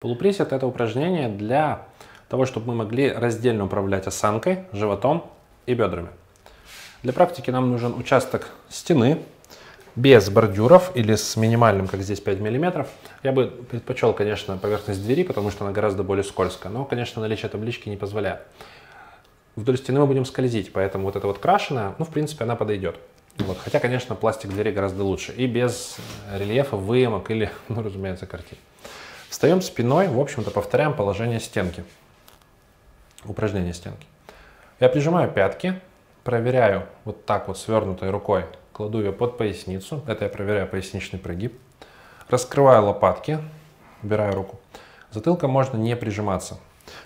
Полуприсед – это упражнение для того, чтобы мы могли раздельно управлять осанкой, животом и бедрами. Для практики нам нужен участок стены без бордюров или с минимальным, как здесь, 5 мм. Я бы предпочел, конечно, поверхность двери, потому что она гораздо более скользкая, но, конечно, наличие таблички не позволяет. Вдоль стены мы будем скользить, поэтому вот эта вот крашеная, ну, в принципе, она подойдет. Вот. Хотя, конечно, пластик двери гораздо лучше. И без рельефа, выемок или, ну, разумеется, картин. Встаем спиной, в общем-то, повторяем положение стенки. Упражнение стенки. Я прижимаю пятки, проверяю вот так вот свернутой рукой, кладу ее под поясницу. Это я проверяю поясничный прогиб. Раскрываю лопатки, убираю руку. Затылком можно не прижиматься.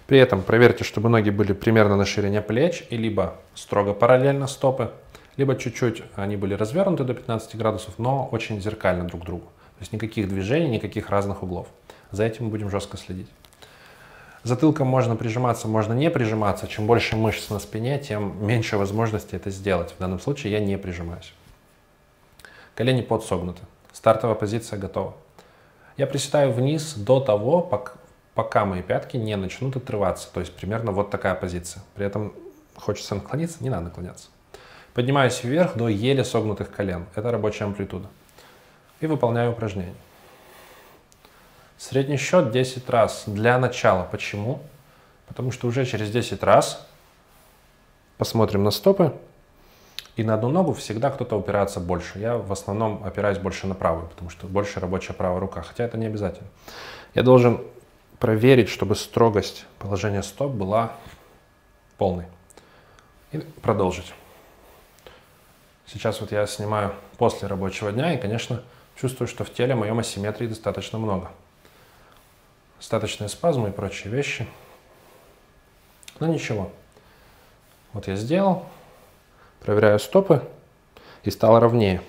При этом проверьте, чтобы ноги были примерно на ширине плеч и либо строго параллельно стопы, либо чуть-чуть они были развернуты до 15 градусов, но очень зеркально друг к другу. То есть никаких движений, никаких разных углов. За этим мы будем жестко следить. Затылком можно прижиматься, можно не прижиматься. Чем больше мышц на спине, тем меньше возможности это сделать. В данном случае я не прижимаюсь. Колени подсогнуты. Стартовая позиция готова. Я приседаю вниз до того, пока мои пятки не начнут отрываться. То есть примерно вот такая позиция. При этом хочется наклониться, не надо наклоняться. Поднимаюсь вверх до еле согнутых колен. Это рабочая амплитуда. И выполняю упражнение. Средний счет 10 раз для начала. Почему? Потому что уже через 10 раз посмотрим на стопы. И на одну ногу всегда кто-то упирается больше. Я в основном опираюсь больше на правую, потому что больше рабочая правая рука. Хотя это не обязательно. Я должен проверить, чтобы строгость положения стоп была полной. И продолжить. Сейчас вот я снимаю после рабочего дня и, конечно, чувствую, что в теле моем асимметрии достаточно много остаточные спазмы и прочие вещи. Но ничего. Вот я сделал, проверяю стопы и стало ровнее.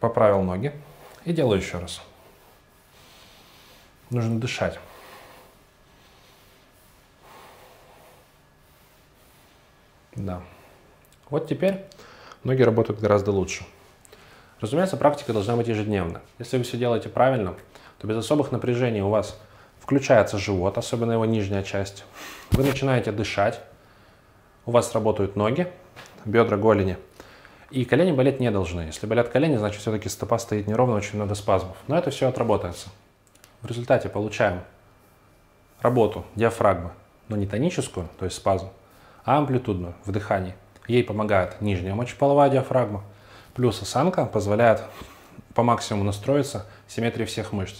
Поправил ноги и делаю еще раз. Нужно дышать. Да. Вот теперь ноги работают гораздо лучше. Разумеется, практика должна быть ежедневно. Если вы все делаете правильно, то без особых напряжений у вас включается живот, особенно его нижняя часть. Вы начинаете дышать, у вас работают ноги, бедра, голени. И колени болеть не должны. Если болят колени, значит все-таки стопа стоит неровно, очень много спазмов. Но это все отработается. В результате получаем работу диафрагмы, но не тоническую, то есть спазм, а амплитудную в дыхании. Ей помогает нижняя мочеполовая диафрагма, плюс осанка позволяет по максимуму настроиться симметрии всех мышц.